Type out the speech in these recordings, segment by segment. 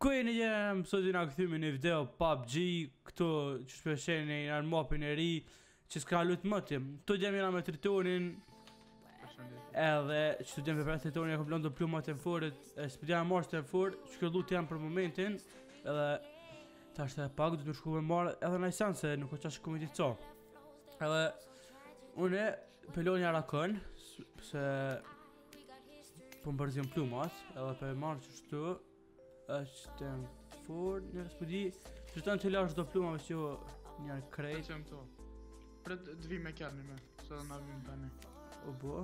Ku një jam, sot i nga këthymi një video PUBG, këto që shpesheni një nga në mopin e ri, që s'ka lutë më tim. Të gjemi nga me tritonin, edhe që të gjemi për prej tritonin, e këm blonë të plumë atë e forit, e s'pë gjemi marë të e forit, që këtë lutë jam për momentin, edhe ta është edhe pak, du të shku me marë edhe në isan, se nuk është qa shku me ti co. Edhe, unë e pëllon një rakën, se për po më plumat, edhe për marrë që shtu, është fort në së përdi, që të në cilë është do plumave që jo njërë krejt. Të qëmë to, pre të dvi me kjarni me, së dhe në avim tani. O bo,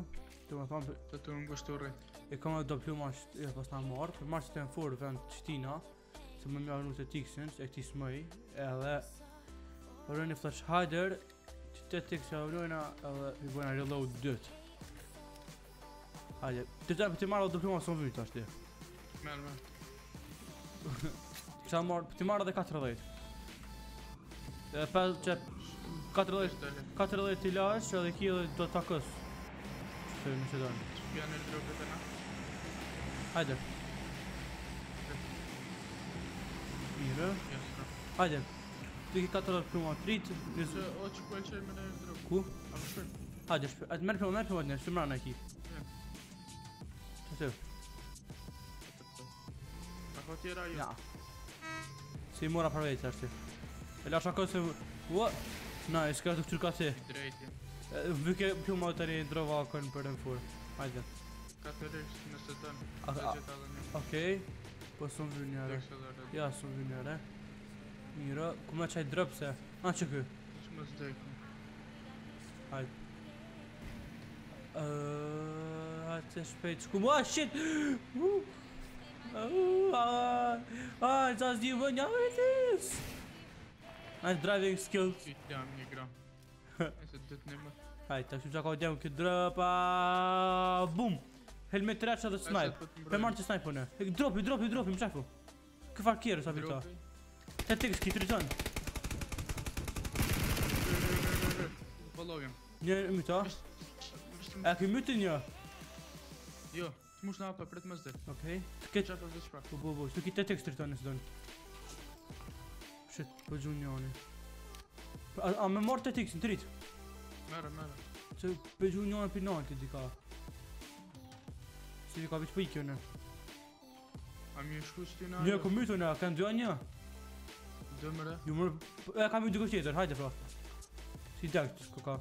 të më thamë Të të më E kam edhe do pluma është, e pas në marë, për marë Stanford vend qëtina, se më më javënu të tiksin, që e këti smëj, edhe... Përë një flash hider, që të të tiksin e edhe i bëjna reload dytë. Hajde, të të të marë do pluma së më vyrë Sən var, bütün arada katralıydı. Fəlcə katralıydı. Katralıydı ilaç, şuradaki yılı takız. Söylemişe dön. Yani öldürüldü bana. Haydi. Yürü. Haydi. Тільки катера прямо тріт. Це очі плече мене зробив. Ку? А що? А, де ж? А тепер прямо, прямо, не, що мрана який. Так. Це все. po tjera ju jo. Ja Si i mora përvejt është ti E lasha shakot se... Ua Na, i s'ka të këtyr ka ti Drejti Vy ke pjo të një drova kënë për në furë Hajde Ka të të të në të në Ake, a... Okej Po së më dhë njëre Ja, së më dhë njëre Mirë, ku me qaj drëpë se A, që kë? Së më zdoj ku Ajde Aaaa Aaaa Aaaa Aaaa Aaaa Aaaa Nice driving skills Këtë jam një gra Ese të të nëmë Haj, të shumë që ka odjemë drop Boom Helmet reqa dhe snipe Për po marrë që snipe në Dropi, dropi, dropi, më qefu far kjerë sa vilë ta Të të të të të të të të të të të të Shmush nga për pritë më Okej Ok po, Ke qa për zeshka Po po po së ki të tek së të rëtoni së dojnë Shit, po gjunë një po, anë A me marrë të tek në të rritë Mere, mere Se po një anë për nalë këtë dika Se dika vit për i kjo në A mi e shku së të nalë Një e ku mytë në, ka në dyja një Dëmërë Dëmërë E kam ju dyko qeter, hajde pra Si dhe këtë, ka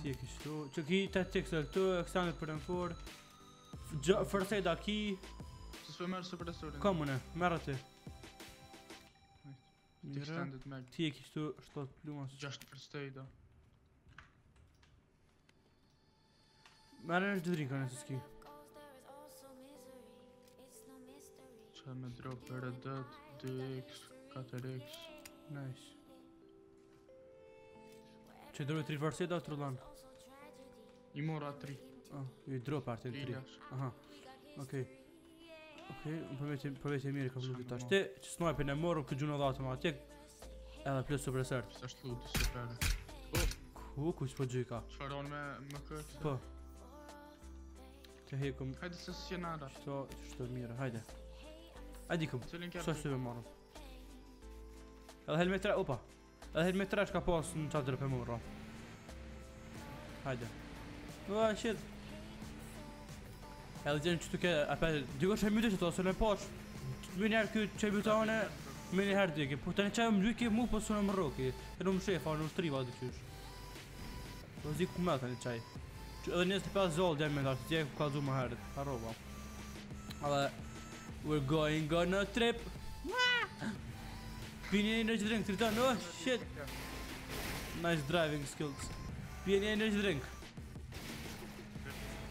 Ti e kishtu, që ki ta x lë të, e kësandit për e në forë Fërsej da ki Qësve merë supresorin? Ka mune, merë atë Ti e kishtu shtot plume asus 6% i da Mere nështë 2 rinjë këne qështë Qa me drop për e 2x, 4x Nice Që dërë tri përse dhe atë rullandë? I mora atë tri A, ah, i dro për të tri Aha, okej Okej, përveq e mirë ka përveq e Ashtë të që snajpe në moru këtë gjuna dhe atë më atë E dhe plës Së është të të supresër Ku, ku që po gjy ka? Shëron me më këtë Po Të he këm Hajde së së që nada Qo, mirë, hajde Hajde këm, së është të me morë Edhe helmetra, opa Edhe helmetra që ka pas në qatë dërë për morë Hajde. Po shit. Edhe gjenë që tuke, apet, pra, dyko që e mytë që të osërën e poq Më njerë kjo që e mytë një herë dike Po të ne që më gjyki mu, po së në më roki E në më shef, a në shtriva dhe Po zi ku me të ne qaj Që edhe njës pas zollë dhe me ndarë, të ka zu më herët dhe roba We're going, on a trip Pini një një që drink, të anë, oh shit Nice driving skills Пьяный energy drink.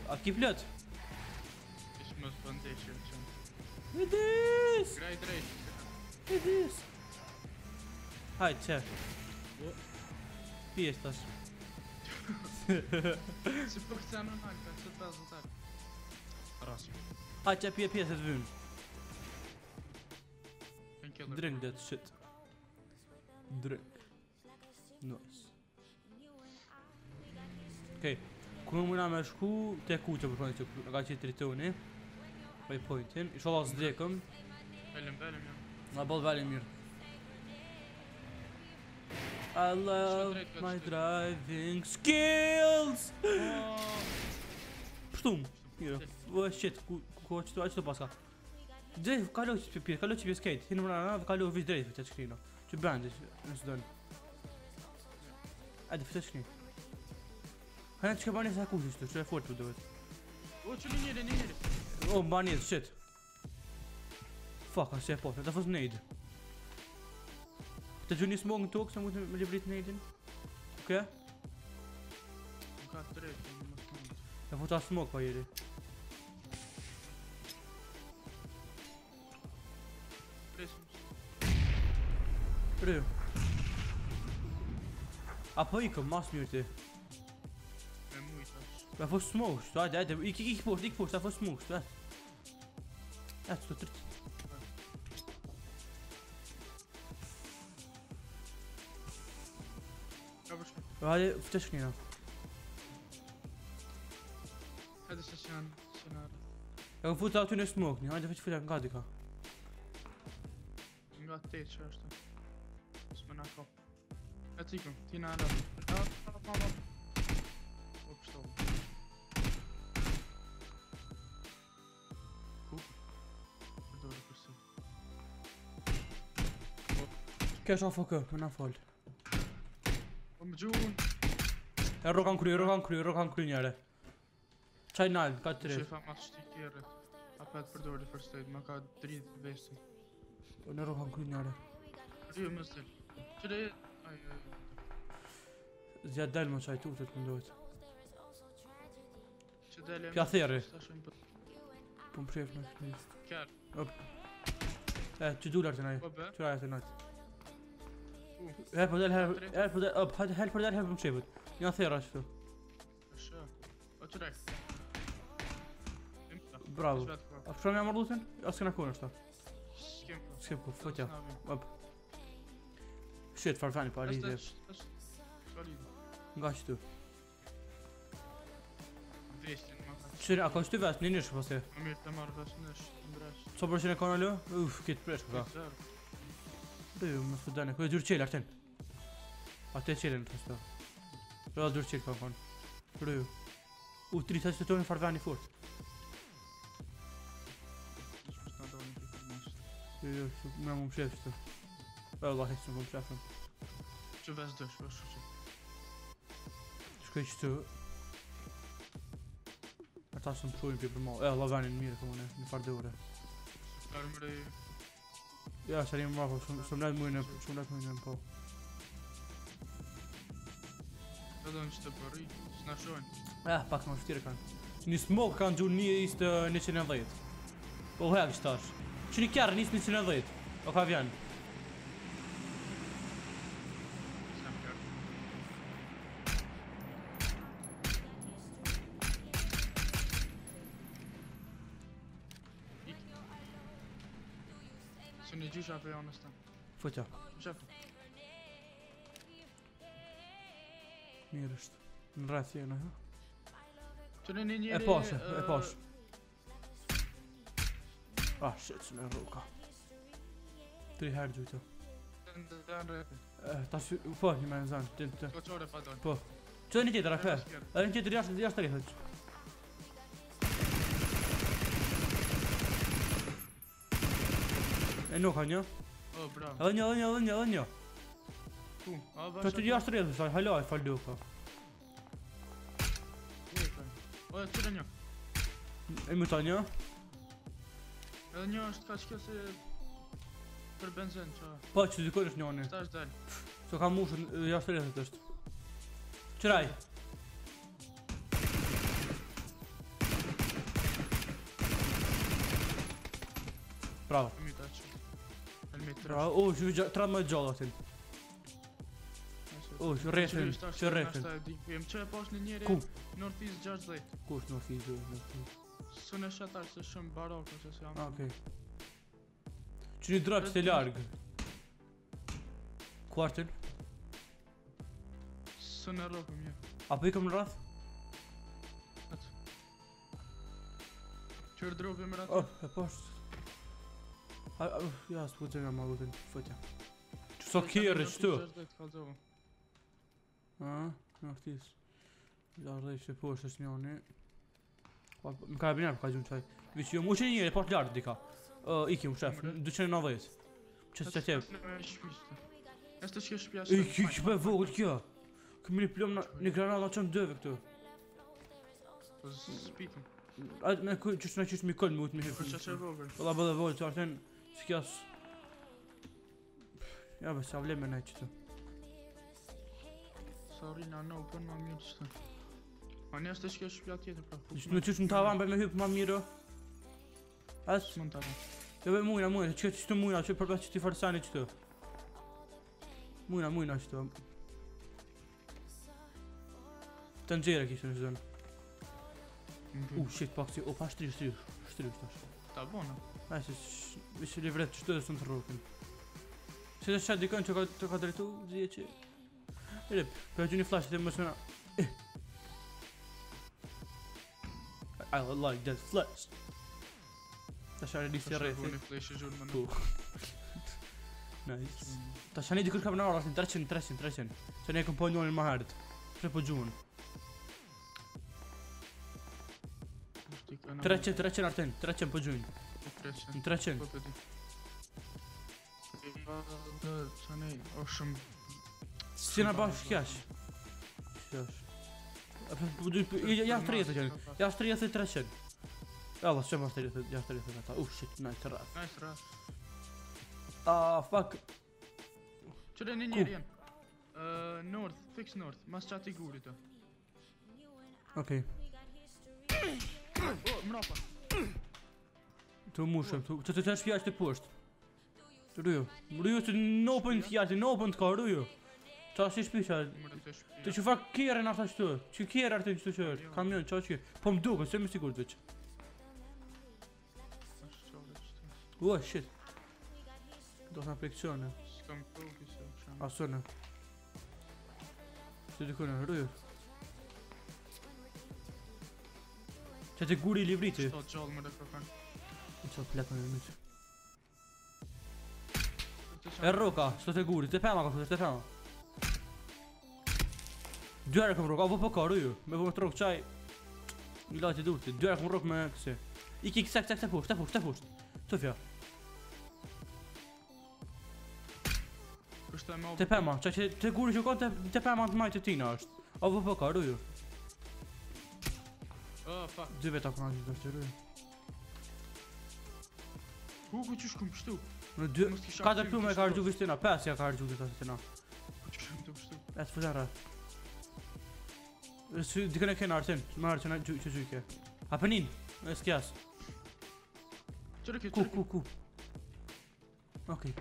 Откий плет. Идис! Идис! Hai, ce? Pie asta așa. Se păcțeamă în acta, ce trează în acta. Rasul. Hai, ce pie, pie, Drink that shit. Drink. Nice. Okej. Krumëna me shku te kuqe për shkak se ka qenë Tritoni. Po i pointin. Inshallah s'djekëm. Falem, falem. Na boll vale mirë. I love my driving skills. Shtum. Mira. Ua shit, ku ku çto çto paska. Dhe kalo që pipir, kalo që pipir skate, hinë mëra rana dhe kalo vish drejtë për të shkrino Që bandit, nësë dënë Adi, për të shkrino Kajnë që ke bërë njësë akuzishtu, që e fort për të vetë Oh, që një një një një një Oh, në bërë njësë, shet Faka, që e pofër, e ta fosë një një Te smog në tokë, sa mund me librit një një Oke? Nuk ka të rrejtë, e një mështë një E fosë ta smog pa po, jiri Presmus Rejo A për ikëm, mas mjërëte A fost smoke, hadi hadi. İlk ilk boş, ilk boş. A fost smoke, ver. Ver tut tut. Hadi wciąż nie no. Hadi się się Ja wód auto nie smoke, nie? Hadi chodź chwilę, gadyka. Ja ty, trzeba już to. Smenako. Ja tykam, ty na ramię. Kesh a fokë, me na Po më gjuhun E rrë kanë kry, rrë kanë kry, rrë kanë kry njëre Qaj nalë, ka të tërës Shefa ma shti kjerë A pa të ma ka dridh vesi Po në rrë kry njëre Rrë më stil Qëre e... Aj, aj, aj Zja delë më të utët më dojtë Që delë e më... Po më prejfë në këtë E, që dullar të najë Po be? Help for that, help for that, up, help for that, help for Ja thera ashtu Ashtu O që rex Bravo po. A përshëm jam ardhutin? A s'kena kone është ta S'kem ku S'kem ku, fëtja Up Shit, farfani pa rizje Ashtu Nga që tu Vestin, ma ka që ty vest, një një që pasi A mirë të marrë vest në është Co përshin e kone lë? Uff, kitë presh këta Kitë zërë Dhe ju, mështu dhe në këtë dhurë qëllë, artën A të qëllë në të shëtë Dhe dhe dhurë qëllë për konë ju U të rritë të të të fort Dhe ju, me më më shëtë po, shëtë Dhe Allah, më më shëtë shëtë Që vëzë dhe shëtë Ata shëtë shëtë shëtë për shëtë shëtë shëtë mirë shëtë shëtë shëtë shëtë shëtë shëtë shëtë Ja, yeah, shalim mbaho, shumë lajt mujnë, shumë lajt mujnë në po. Të do në të përri, po së në shonë Ah, pak në më shtire kanë Që një smogë kanë gjurë një istë në që në dhejtë Po hek që Që një kjarë një istë në që në O ka vjanë Një gjysha për e honesta Fëtja Një shepër Një rrështë Në rrëth jenë e Që një një një një E pos e, e pos Ah shit në rruka Tri herë të të të të ta shu... U po, një me në zanë Të të të po, Që qorë e fa po. Që dhe një tjetër a kërë? Dhe një tjetër jashtë, të rrëhët E nuk ha një? O, bravo. Edhe një, edhe një, edhe një, edhe një. Tu, a vazhdo. Të të gjash të rrezë, saj, halaj, fal duke. O, e të një. E më të një? Edhe një është ka kjo se... Për benzen, që... Po, që dikur është një anë. Shtash dalë. Së kam mushën, edhe jashtë rrezë të është. Qëraj? Bravo. Pra, u, uh, shu gjallë, tramë gjallë atin. U, shu rrethin, shu rrethin. Jem që e pas një njëri, North East 60. Kush North East 60? Së në shatar, se shumë barokë, se se jam. Ah, okej. Okay. Që një drap që të largë? Kuartin? Së në rrëpëm, jo. Apo i kom në rrath? Qërë drogë e më rrath? Oh, e poshtë ja, s'ku të gjerë nga mërgut e një fëtja Që s'o kjerë e qëtu? A, nga fisë Gja rrë e që po është është mjoni Më ka e binarë për ka gjumë qaj Të jo, mu që një një po të lartë dika Iki, më shëfë, 290 Qështë që të Qështë që Qështë që Iki, që për e vogët kjo Këmë një plomë një granat në qëmë dëve këtu Qështë po, që shpjashtë po, Qështë që shpjashtë Qështë Qështë që shpjashtë Qështë që shpjashtë Qështë që që që Shkja së Ja be, sa vlem e qëtë Sorry, na po në upën ma mjë qëtë Ma një është të shkja shpja tjetër pra po- Në me qështë në tavan, për me hypë ma mirë Asë më në tavan Jo be, mujna, mujna, që qështë mujna, që përpes që ti farsani qëtë Mujna, mujna qëtë Të nxera kishtë në zënë U, shit, pak si, o, pa shtrysh, shtrysh, shtrysh, shtrysh, shtrysh, shtrysh, Adesso eh, si livra tutto da sono roken. Se non sai di quanto toccare tu, 10. Vedi, ragioni flash di emoziona. Eh. I like that flash. Lasciare di stare. Tu. Boh. Nice. Taşan edikür kabına var lakin treçin treçin treçin. Sen ne kompanyonu olma hard. Prepo June. Treçin treçin arten treçin po June. Trečen. Trečen. Si na baš kjaš. Kjaš. A pa budu ja ja 30 jani. Ja 33. Ja la sve ma 30, ja 30 na ta. Uf, shit, na ta rat. Ah, fuck. Çore ne ne rien. north, fix north. Mas çati gurit. Okay. Oh, mrapa. Të mushëm këtu Të të të shpja të pusht Rujo Rujo së në pëndë të jashtë Në pëndë të ka rujo Qa si shpja është të që fa kjerë në ashtë të Që kjerë ashtë të që është Kam njën qa që Po më duke se më sigur të që Ua shit Do të në pekcione Asë në Të të kërë në rujo Qa të guri i livritë gjallë më dhe Në qëtë plekën e në që E rruka, Së të guri, të pema kështë, të pema Dyrë e këmë rruka, po po ka rruju, me po më të rruk qaj Një lajtë i durti, dyrë e këmë rruk me kësi Iki kësak, kësak, të pusht, të pusht, të fja Të pema, qaj që të guri që kanë të pema në të majtë të tina është A po po ka rruju Oh fuck Dy veta këmë rruju, dhe Ku ku çish kum pështu Në 2 katër këtu ka harxhu vistina, pesë ja ka harxhu këta të na. Ku çish pështu kështu? Atë fjalë. Ësë di kënë kanë artën, më artën ju ju ju kë. A punin? Në skias. Çelë këtu. Ku ku ku. Okej.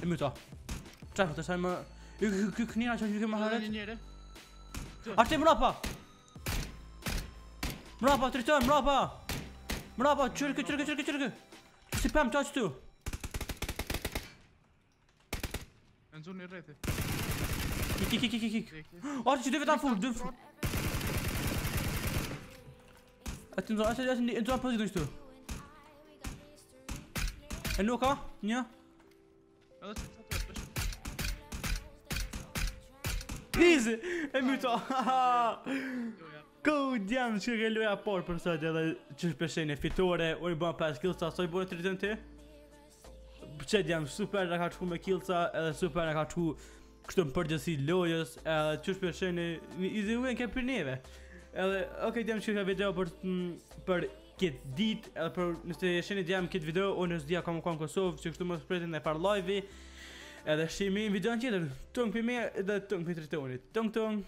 E mëto. Po, Çfarë të më Ju kë kë kë kë kë kë kë kë kë kë kë kë Mrapa, triton, mrapa. Mrapa, çürkü, çürkü, çürkü, çürkü. Spam touch two. En son nerede? Kick, kick, kick, kick. Artık dövbe tam full, dövbe. Atin zor, atin atin en son pozisyon işte. En loka, niye? Easy, en mütah. Kou djemë që ke luja por për sot edhe që është e fitore U i bëmë 5 kills të asoj bërë të rritën ti Që djemë super në ka qëku me killsa edhe super në ka qëku Kështu në përgjësi lojës edhe që është peshen e një ke për neve Edhe ok djemë që ka video për, mm, për këtë dit Edhe për nëse e sheni djemë këtë video Unë është dhja kam u kam Kosovë që kështu më shpretin dhe par live Edhe shimi në video në qeter Tung për me edhe tung për unit Tung tung